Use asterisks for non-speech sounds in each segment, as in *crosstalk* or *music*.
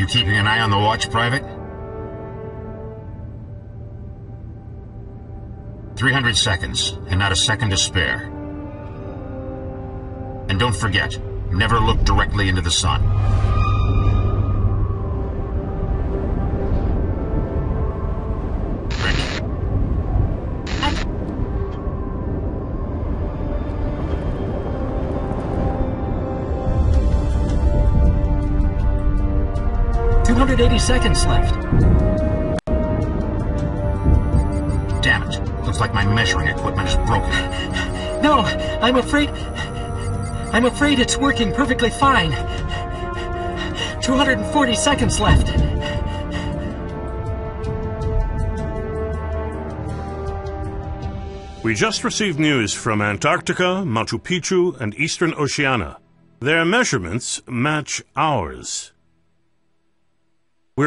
You keeping an eye on the watch, Private? 300 seconds, and not a second to spare. And don't forget, never look directly into the sun. 180 seconds left. Damn it. Looks like my measuring equipment is broken. No, I'm afraid... I'm afraid it's working perfectly fine. 240 seconds left. We just received news from Antarctica, Machu Picchu, and Eastern Oceania. Their measurements match ours.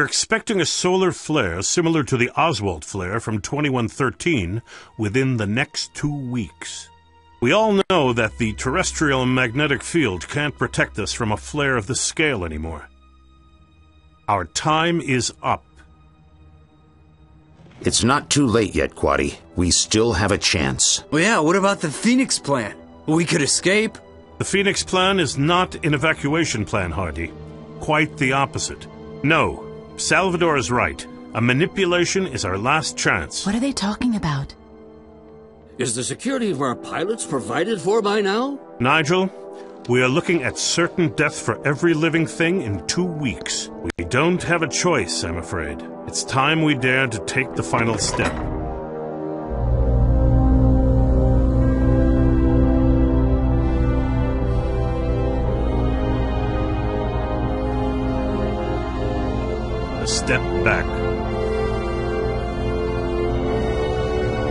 We're expecting a solar flare similar to the Oswald flare from 2113 within the next two weeks. We all know that the terrestrial magnetic field can't protect us from a flare of this scale anymore. Our time is up. It's not too late yet, Quaddy. We still have a chance. Well, yeah, what about the Phoenix plan? We could escape. The Phoenix plan is not an evacuation plan, Hardy. Quite the opposite. No, Salvador is right. A manipulation is our last chance. What are they talking about? Is the security of our pilots provided for by now? Nigel, we are looking at certain death for every living thing in two weeks. We don't have a choice, I'm afraid. It's time we dare to take the final step. A step back.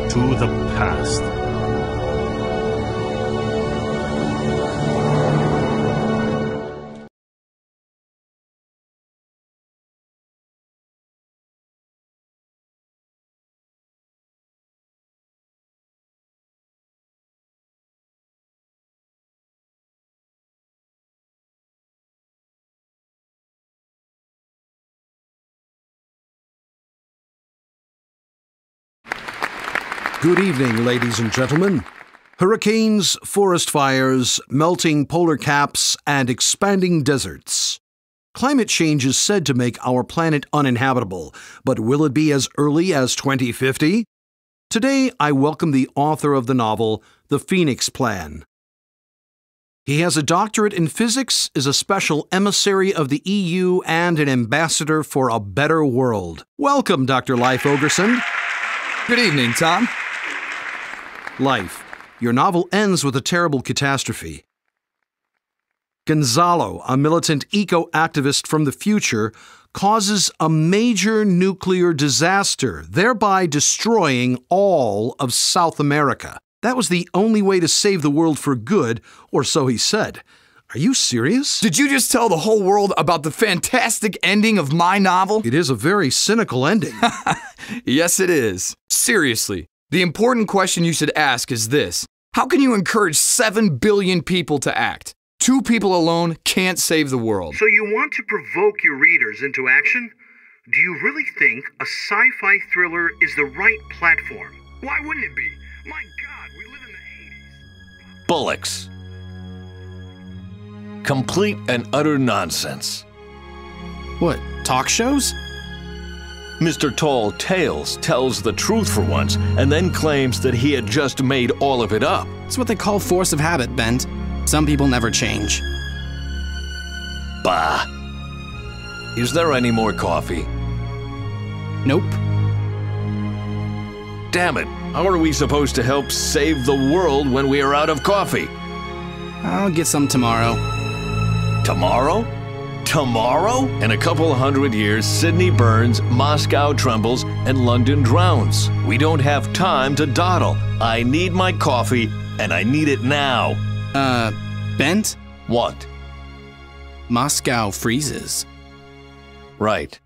To the past. Good evening, ladies and gentlemen. Hurricanes, forest fires, melting polar caps, and expanding deserts. Climate change is said to make our planet uninhabitable, but will it be as early as 2050? Today, I welcome the author of the novel, The Phoenix Plan. He has a doctorate in physics, is a special emissary of the EU, and an ambassador for a better world. Welcome, Dr. Leif Ogerson. Good evening, Tom. Leif. Your novel ends with a terrible catastrophe. Gonzalo, a militant eco activist from the future, causes a major nuclear disaster, thereby destroying all of South America. That was the only way to save the world for good, or so he said. Are you serious? Did you just tell the whole world about the fantastic ending of my novel? It is a very cynical ending. *laughs* yes, it is. Seriously, the important question you should ask is this How can you encourage 7 billion people to act? Two people alone can't save the world. So you want to provoke your readers into action? Do you really think a sci fi thriller is the right platform? Why wouldn't it be? My god, we live in the 80s. Bullocks. Complete and utter nonsense. What, talk shows? Mr. Tall Tales tells the truth for once and then claims that he had just made all of it up. It's what they call force of habit, Bent. Some people never change. Bah. Is there any more coffee? Nope. Damn it. How are we supposed to help save the world when we are out of coffee? I'll get some tomorrow. Tomorrow? Tomorrow? In a couple hundred years, Sydney burns, Moscow trembles, and London drowns. We don't have time to dawdle. I need my coffee, and I need it now. Uh, Bent? What? Moscow freezes. Right.